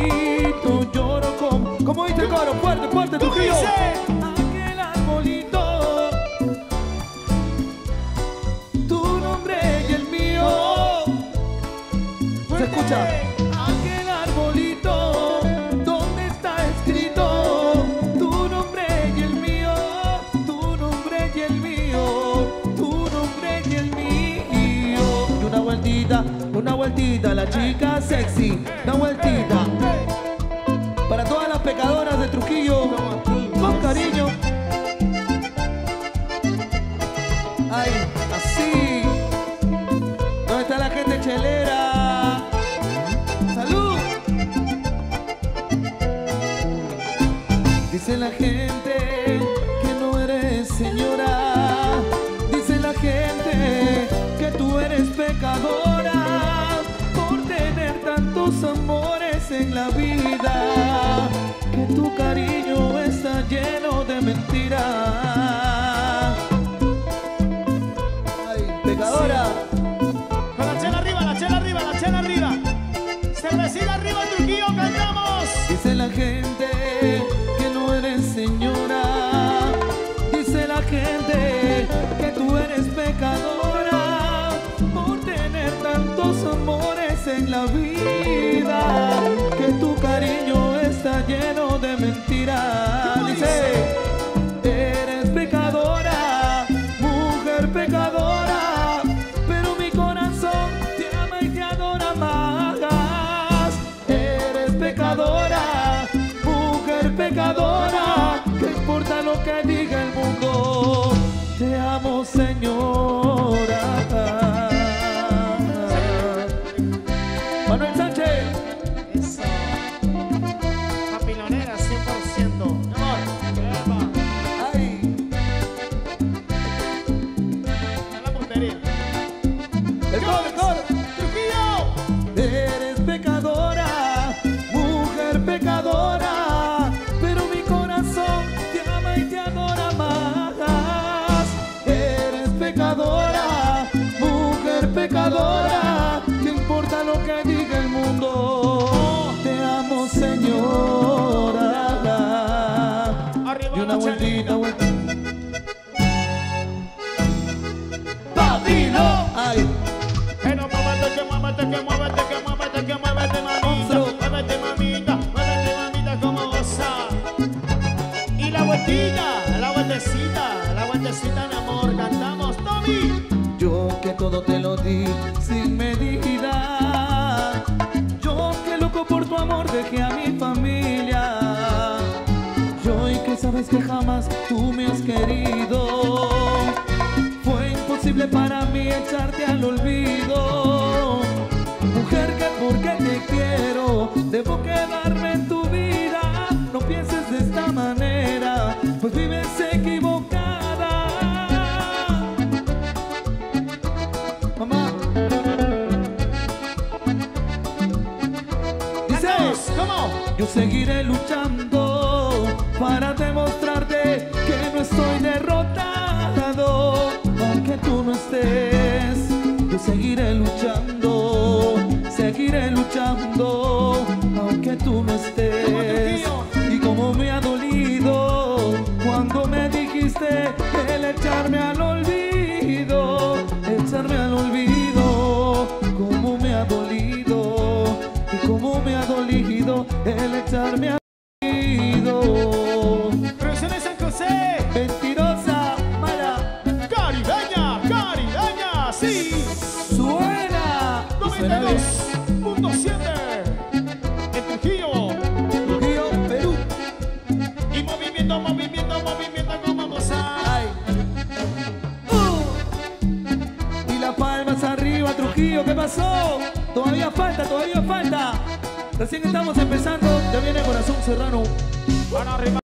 arbolito lloro como... ¿Cómo dice el coro? Fuerte, fuerte, ¿Cómo Trujillo dice? Aquel arbolito Tu nombre y el mío ¿Se escucha? Aquel arbolito donde está escrito tu nombre y el mío, tu nombre y el mío, tu nombre y el mío. Y una vueltita, una vueltita, la chica sexy, una vueltita. ¡Salud! Dice la gente que no eres señora. Dice la gente que tú eres pecadora por tener tantos amores en la vida. Que tu cariño está lleno de mentiras. En la vida. Que tu cariño está lleno de mentiras. Dice, eres pecadora, mujer pecadora, pero mi corazón te ama y te adora más. Eres pecadora, mujer pecadora, ¿qué importa lo que diga Y una vueltita, vueltita. ¡Papilo! ¡Ay! Pero muévete, que muévete, que muévete, que muévete, que muévete, mamita. Muévete, mamita, muévete, mamita, como goza. Y la vueltita, la vueltecita, la vueltecita, mi amor, cantamos, Tommy. Yo que todo te lo di sin medida. Sabes que jamás tú me has querido. Fue imposible para mí echarte al olvido. Mujer que porque te quiero debo quedarme en tu vida. No pienses de esta manera, pues vives equivocada. Mamá. Dice, ¿cómo? yo seguiré luchando para demostrarte que no estoy derrotado, aunque tú no estés. Yo seguiré luchando, seguiré luchando, aunque tú no estés. Y como me ha dolido cuando me dijiste el echarme al olvido, echarme al olvido, como me ha dolido y como me ha dolido el echarme a ido. Suena bien. 92.7 en Trujillo. Trujillo, Perú. Y movimiento, movimiento, movimiento, como gozar. Uh. Y las palmas arriba, Trujillo, ¿qué pasó? Todavía falta, todavía falta. Recién estamos empezando, ya viene Corazón Serrano. Arriba.